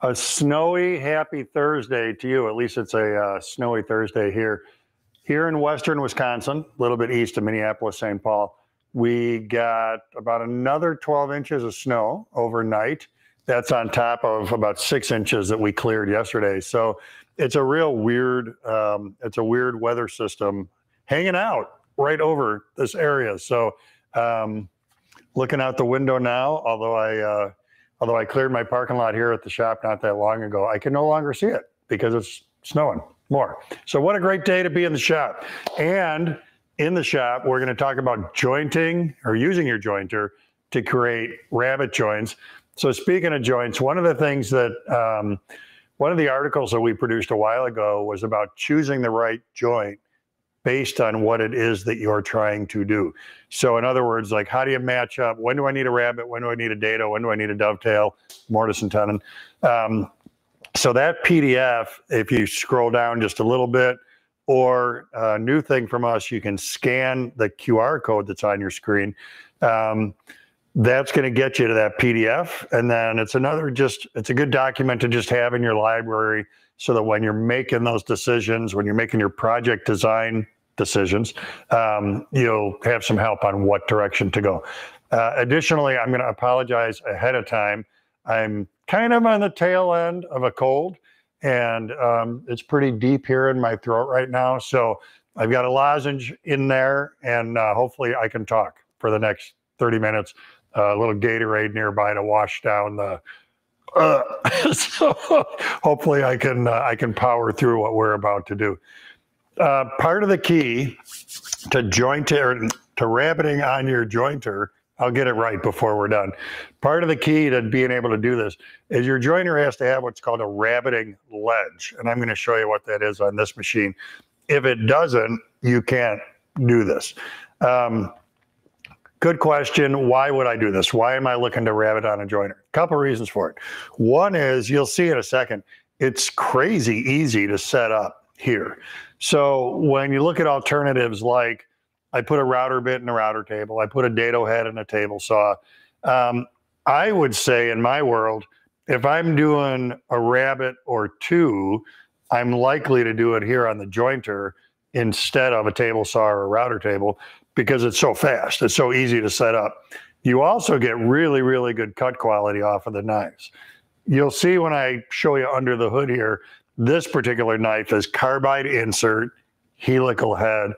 A snowy happy Thursday to you. At least it's a uh, snowy Thursday here. Here in western Wisconsin, a little bit east of Minneapolis, St. Paul, we got about another 12 inches of snow overnight. That's on top of about six inches that we cleared yesterday. So it's a real weird, um, it's a weird weather system hanging out right over this area. So um, looking out the window now, although I uh, although I cleared my parking lot here at the shop not that long ago, I can no longer see it because it's snowing more. So what a great day to be in the shop. And in the shop, we're going to talk about jointing or using your jointer to create rabbet joints. So speaking of joints, one of the things that um, one of the articles that we produced a while ago was about choosing the right joint based on what it is that you're trying to do. So, in other words, like how do you match up? When do I need a rabbet? When do I need a dado? When do I need a dovetail, mortise and tenon? Um, so that PDF, if you scroll down just a little bit, or a new thing from us, you can scan the QR code that's on your screen. Um, that's going to get you to that PDF. And then it's another just, it's a good document to just have in your library so that when you're making those decisions, when you're making your project design decisions, um, you'll have some help on what direction to go. Uh, additionally, I'm going to apologize ahead of time. I'm kind of on the tail end of a cold, and um, it's pretty deep here in my throat right now. So I've got a lozenge in there, and uh, hopefully I can talk for the next 30 minutes. Uh, a little Gatorade nearby to wash down the. Uh, so hopefully I can uh, I can power through what we're about to do. Uh, part of the key to jointer to rabbeting on your jointer, I'll get it right before we're done. Part of the key to being able to do this is your jointer has to have what's called a rabbeting ledge, and I'm going to show you what that is on this machine. If it doesn't, you can't do this. Um, good question. Why would I do this? Why am I looking to rabbet on a jointer? Couple reasons for it. One is you'll see in a second. It's crazy easy to set up here. So when you look at alternatives like I put a router bit in a router table, I put a dado head in a table saw. Um, I would say in my world, if I'm doing a rabbet or two, I'm likely to do it here on the jointer instead of a table saw or a router table because it's so fast. It's so easy to set up. You also get really, really good cut quality off of the knives. You'll see when I show you under the hood here, this particular knife is carbide insert, helical head.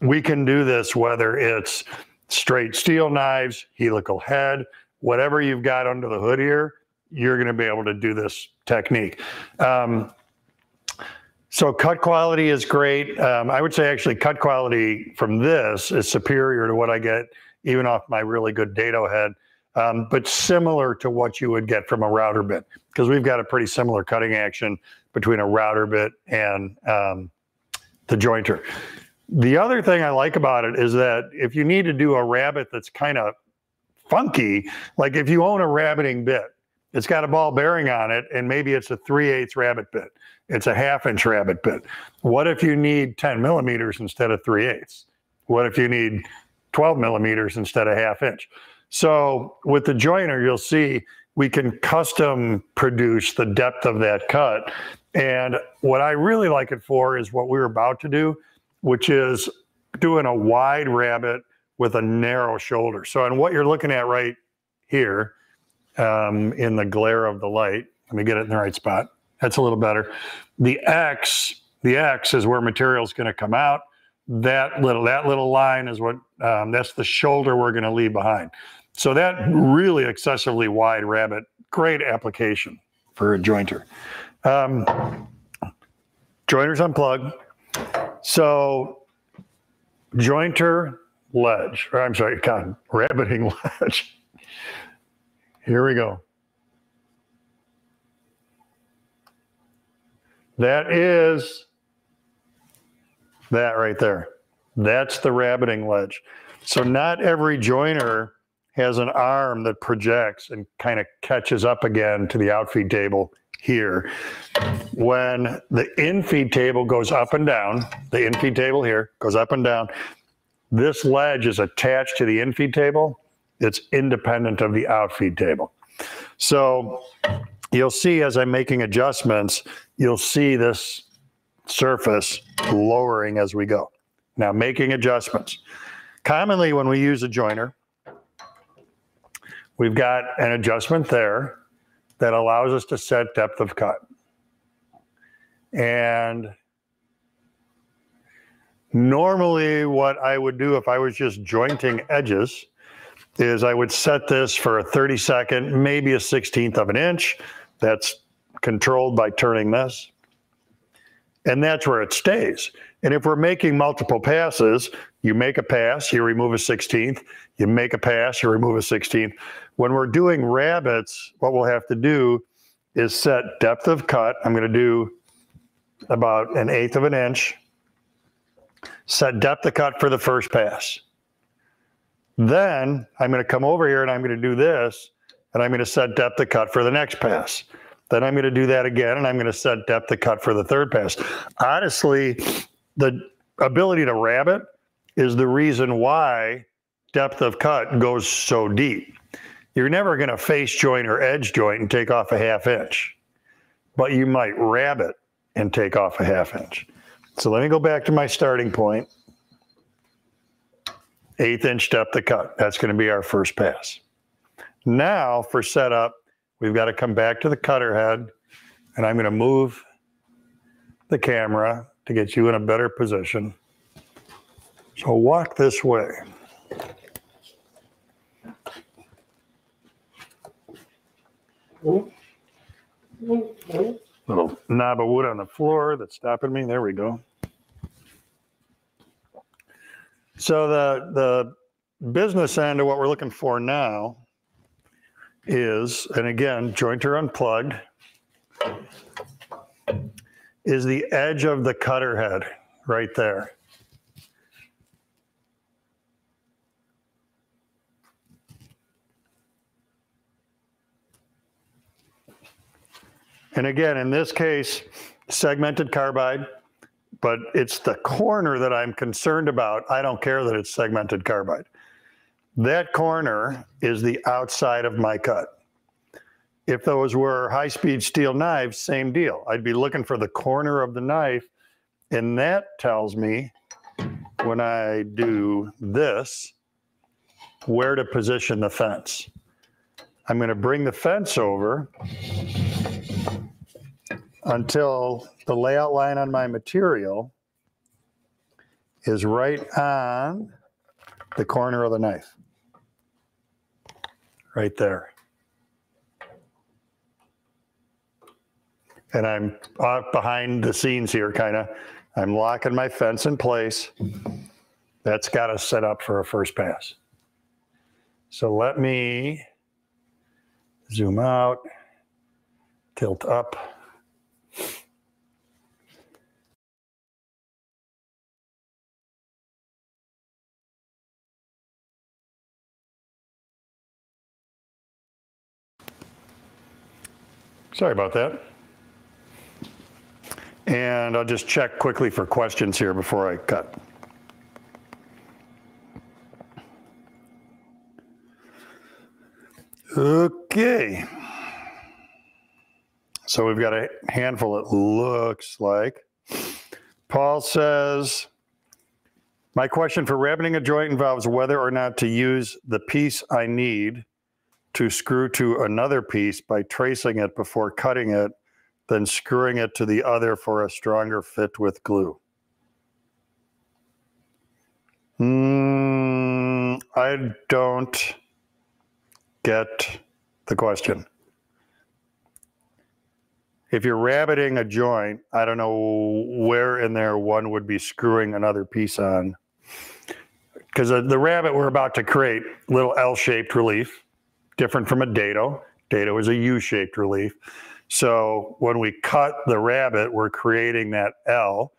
We can do this whether it's straight steel knives, helical head, whatever you've got under the hood here, you're going to be able to do this technique. Um, so cut quality is great. Um, I would say actually cut quality from this is superior to what I get even off my really good dado head um, but similar to what you would get from a router bit because we've got a pretty similar cutting action between a router bit and um, the jointer. The other thing I like about it is that if you need to do a rabbet that's kind of funky, like if you own a rabbeting bit, it's got a ball bearing on it, and maybe it's a 3 8 rabbet bit. It's a half inch rabbet bit. What if you need 10 millimeters instead of 3 8 What if you need 12 millimeters instead of half inch? So with the joiner, you'll see we can custom produce the depth of that cut. And what I really like it for is what we're about to do, which is doing a wide rabbet with a narrow shoulder. So, and what you're looking at right here um, in the glare of the light, let me get it in the right spot. That's a little better. The X, the X is where material is going to come out. That little, that little line is what, um, that's the shoulder we're going to leave behind. So that really excessively wide rabbet, great application for a jointer. Um, jointers unplugged. So jointer ledge, or I'm sorry, God, rabbeting ledge. Here we go. That is that right there. That's the rabbeting ledge. So not every joiner has an arm that projects and kind of catches up again to the outfeed table here. When the infeed table goes up and down, the infeed table here goes up and down, this ledge is attached to the infeed table. It's independent of the outfeed table. So you'll see as I'm making adjustments, you'll see this surface lowering as we go. Now making adjustments. Commonly when we use a joiner, we've got an adjustment there that allows us to set depth of cut. And normally what I would do if I was just jointing edges is I would set this for a 30 second, maybe a 16th of an inch. That's controlled by turning this. And that's where it stays. And if we're making multiple passes, you make a pass, you remove a 16th, you make a pass, you remove a 16th. When we're doing rabbets, what we'll have to do is set depth of cut. I'm going to do about an eighth of an inch. Set depth of cut for the first pass. Then I'm going to come over here and I'm going to do this, and I'm going to set depth of cut for the next pass. Then I'm going to do that again, and I'm going to set depth of cut for the third pass. Honestly, the ability to rabbet is the reason why depth of cut goes so deep. You're never going to face joint or edge joint and take off a half inch, but you might rabbet and take off a half inch. So let me go back to my starting point eighth inch depth of cut. That's going to be our first pass. Now for setup, we've got to come back to the cutter head and I'm going to move the camera to get you in a better position. So walk this way. Little knob of wood on the floor that's stopping me. There we go. So the the business end of what we're looking for now is, and again, jointer unplugged, is the edge of the cutter head right there. And again, in this case, segmented carbide, but it's the corner that I'm concerned about. I don't care that it's segmented carbide. That corner is the outside of my cut. If those were high-speed steel knives, same deal. I'd be looking for the corner of the knife, and that tells me when I do this, where to position the fence. I'm going to bring the fence over until the layout line on my material is right on the corner of the knife. Right there. And I'm behind the scenes here, kind of. I'm locking my fence in place. That's got to set up for a first pass. So let me zoom out, tilt up. Sorry about that. And I'll just check quickly for questions here before I cut. Okay. So we've got a handful, it looks like. Paul says, my question for rabbeting a joint involves whether or not to use the piece I need to screw to another piece by tracing it before cutting it, then screwing it to the other for a stronger fit with glue. Mm, I don't get the question. If you're rabbeting a joint, I don't know where in there one would be screwing another piece on. Because the rabbet we're about to create, little L-shaped relief, different from a dado. Dado is a U-shaped relief. So when we cut the rabbet, we're creating that L,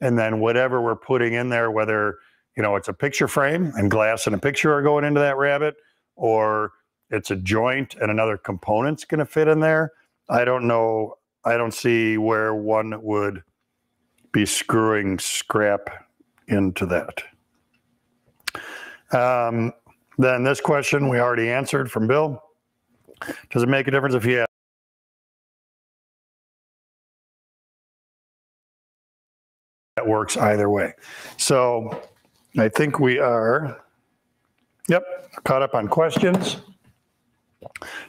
and then whatever we're putting in there, whether you know it's a picture frame and glass and a picture are going into that rabbet, or it's a joint and another component's going to fit in there. I don't know. I don't see where one would be screwing scrap into that. Um, then this question we already answered from Bill. Does it make a difference if you have that works either way? So I think we are, yep, caught up on questions.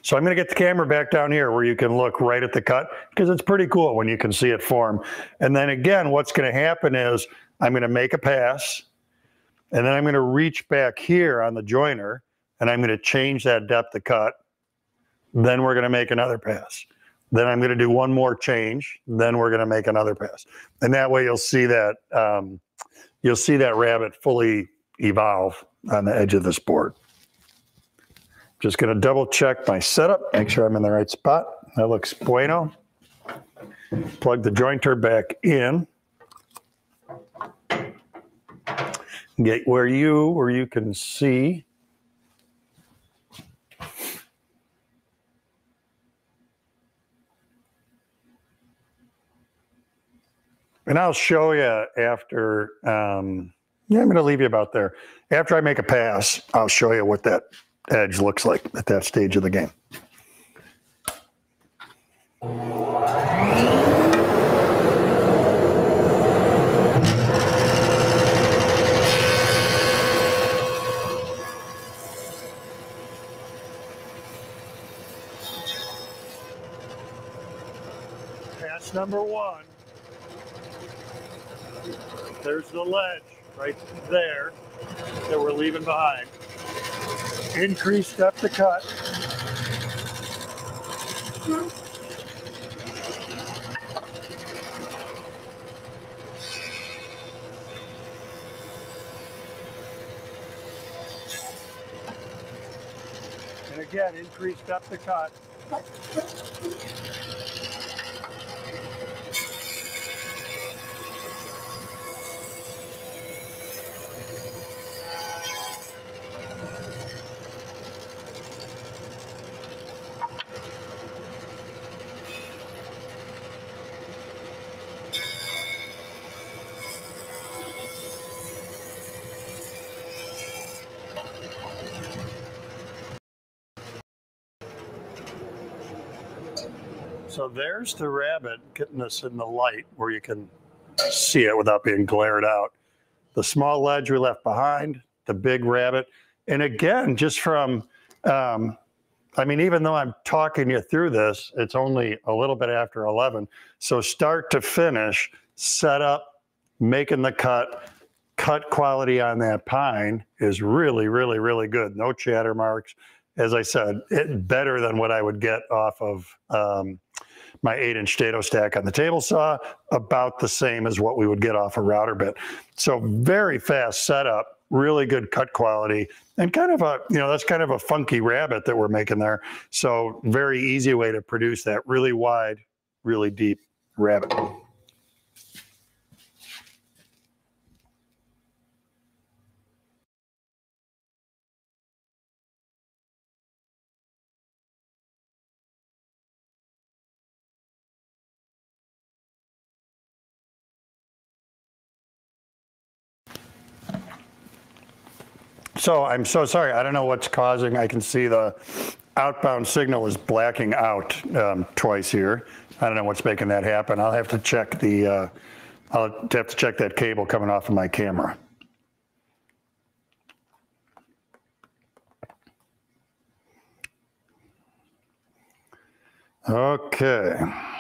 So I'm going to get the camera back down here where you can look right at the cut because it's pretty cool when you can see it form. And then again, what's going to happen is I'm going to make a pass and then I'm going to reach back here on the joiner and I'm going to change that depth of cut. Then we're going to make another pass. Then I'm going to do one more change. Then we're going to make another pass. And that way you'll see that um, you'll see that rabbet fully evolve on the edge of this board. Just going to double check my setup, make sure I'm in the right spot. That looks bueno. Plug the jointer back in. Get where you, where you can see. And I'll show you after, um, yeah, I'm going to leave you about there. After I make a pass, I'll show you what that edge looks like at that stage of the game. Number one. There's the ledge right there that we're leaving behind increased up the cut. And again, increased up the cut. So there's the rabbet getting us in the light where you can see it without being glared out. The small ledge we left behind, the big rabbet. And again, just from, um, I mean, even though I'm talking you through this, it's only a little bit after 11. So start to finish, set up, making the cut, cut quality on that pine is really, really, really good. No chatter marks. As I said, it better than what I would get off of um, my eight inch dado stack on the table saw, about the same as what we would get off a router bit. So very fast setup, really good cut quality, and kind of a, you know, that's kind of a funky rabbet that we're making there. So very easy way to produce that really wide, really deep rabbet. So I'm so sorry. I don't know what's causing. I can see the outbound signal is blacking out um, twice here. I don't know what's making that happen. I'll have to check the. Uh, I'll have to check that cable coming off of my camera. Okay.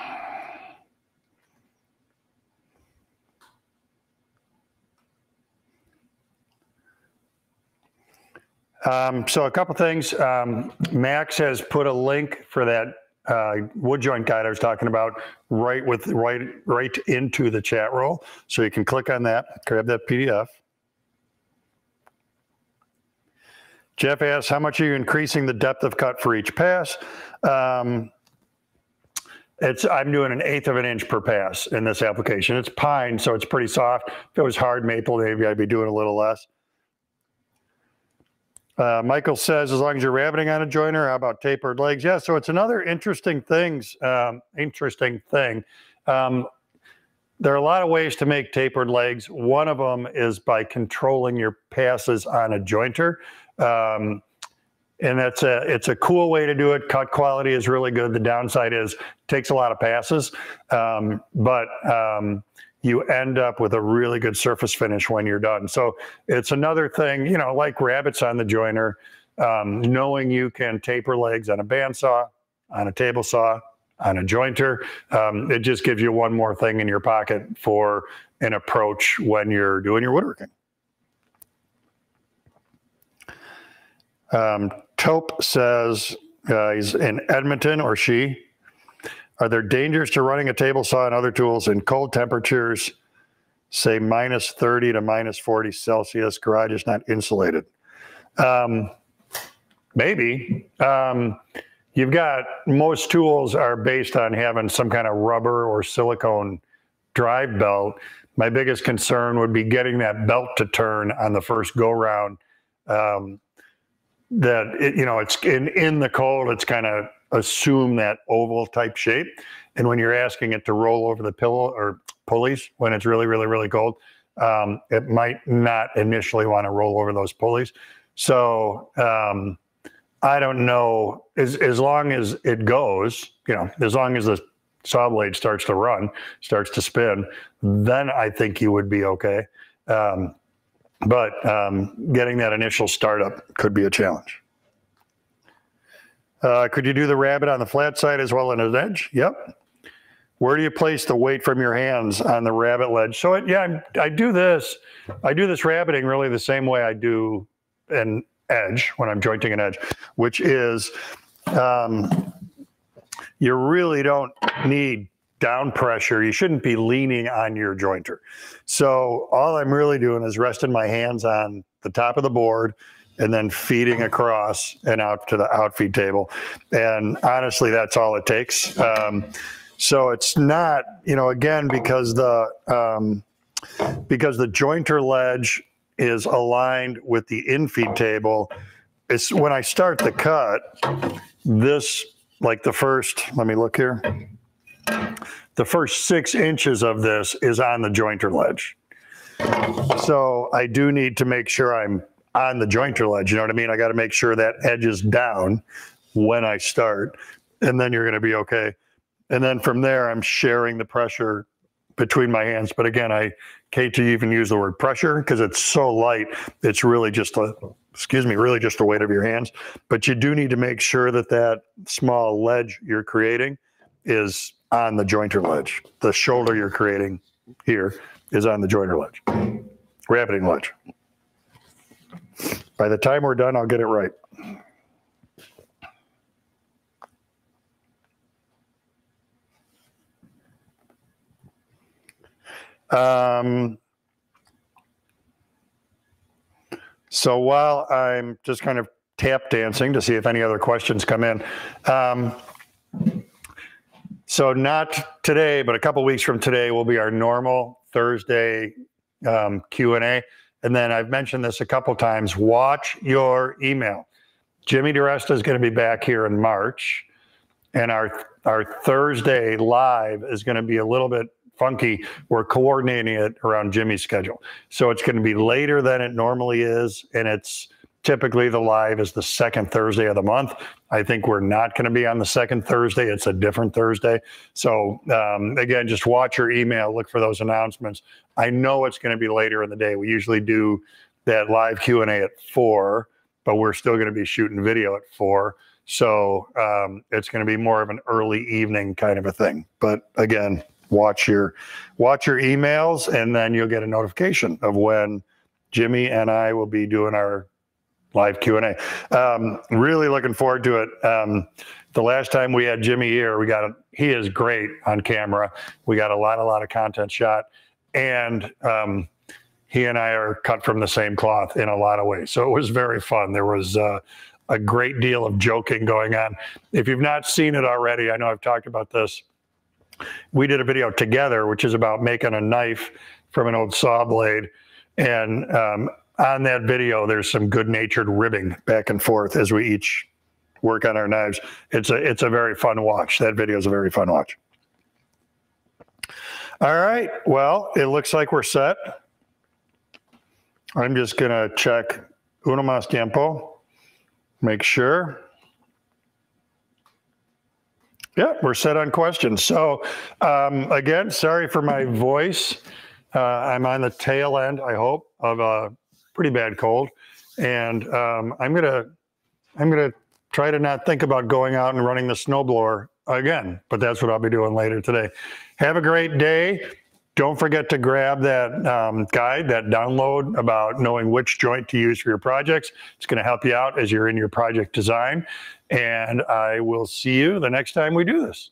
Um, so a couple things. Um, Max has put a link for that uh, wood joint guide I was talking about right with right right into the chat roll, so you can click on that, grab that PDF. Jeff asks, how much are you increasing the depth of cut for each pass? Um, it's I'm doing an eighth of an inch per pass in this application. It's pine, so it's pretty soft. If it was hard maple, maybe I'd be doing a little less. Uh, Michael says, as long as you're rabbeting on a joiner, how about tapered legs? Yeah, so it's another interesting things, um, interesting thing. Um, there are a lot of ways to make tapered legs. One of them is by controlling your passes on a jointer. Um, and that's a it's a cool way to do it. Cut quality is really good. The downside is takes a lot of passes, um, but um, you end up with a really good surface finish when you're done. So it's another thing, you know, like rabbets on the joiner, um, knowing you can taper legs on a bandsaw, on a table saw, on a jointer. Um, it just gives you one more thing in your pocket for an approach when you're doing your woodworking. Um, Taupe says uh, he's in Edmonton or she. Are there dangers to running a table saw and other tools in cold temperatures, say minus 30 to minus 40 Celsius? Garage is not insulated. Um, maybe. Um, you've got most tools are based on having some kind of rubber or silicone drive belt. My biggest concern would be getting that belt to turn on the first go round. Um, that it, you know, it's in in the cold. It's kind of assume that oval type shape, and when you're asking it to roll over the pillow or pulleys when it's really, really, really cold, um, it might not initially want to roll over those pulleys. So um, I don't know. As as long as it goes, you know, as long as the saw blade starts to run, starts to spin, then I think you would be okay. Um, but um, getting that initial startup could be a challenge. Uh, could you do the rabbet on the flat side as well as an edge? Yep. Where do you place the weight from your hands on the rabbet ledge? So it, yeah, I do this. I do this rabbeting really the same way I do an edge when I'm jointing an edge, which is um, you really don't need down pressure. You shouldn't be leaning on your jointer. So all I'm really doing is resting my hands on the top of the board and then feeding across and out to the outfeed table. And honestly, that's all it takes. Um, so it's not, you know, again, because the um, because the jointer ledge is aligned with the infeed table. It's when I start the cut, this like the first. Let me look here. The first six inches of this is on the jointer ledge. So I do need to make sure I'm on the jointer ledge. You know what I mean? I got to make sure that edge is down when I start, and then you're going to be okay. And then from there, I'm sharing the pressure between my hands. But again, I hate to even use the word pressure because it's so light. It's really just a, excuse me, really just the weight of your hands. But you do need to make sure that that small ledge you're creating is on the jointer ledge. The shoulder you're creating here is on the jointer ledge, rabbeting ledge. By the time we're done, I'll get it right. Um, so while I'm just kind of tap dancing to see if any other questions come in. Um, so not today, but a couple weeks from today will be our normal Thursday um, Q&A. And then I've mentioned this a couple times. Watch your email. Jimmy DiResta is going to be back here in March, and our our Thursday live is going to be a little bit funky. We're coordinating it around Jimmy's schedule, so it's going to be later than it normally is, and it's typically the live is the second Thursday of the month. I think we're not going to be on the second Thursday. It's a different Thursday. So um, again, just watch your email, look for those announcements. I know it's going to be later in the day. We usually do that live Q&A at four, but we're still going to be shooting video at four. So um, it's going to be more of an early evening kind of a thing. But again, watch your watch your emails and then you'll get a notification of when Jimmy and I will be doing our live Q&A. Um, really looking forward to it. Um, the last time we had Jimmy here, we got a, he is great on camera. We got a lot, a lot of content shot, and um, he and I are cut from the same cloth in a lot of ways. So it was very fun. There was uh, a great deal of joking going on. If you've not seen it already, I know I've talked about this. We did a video together, which is about making a knife from an old saw blade, and um, on that video, there's some good natured ribbing back and forth as we each work on our knives. It's a it's a very fun watch. That video is a very fun watch. All right. Well, it looks like we're set. I'm just gonna check uno más tiempo. Make sure. Yeah, we're set on questions. So, um, again, sorry for my voice. Uh, I'm on the tail end, I hope, of a pretty bad cold, and um, I'm gonna I'm gonna try to not think about going out and running the snowblower again. But that's what I'll be doing later today. Have a great day. Don't forget to grab that um, guide, that download about knowing which joint to use for your projects. It's going to help you out as you're in your project design. And I will see you the next time we do this.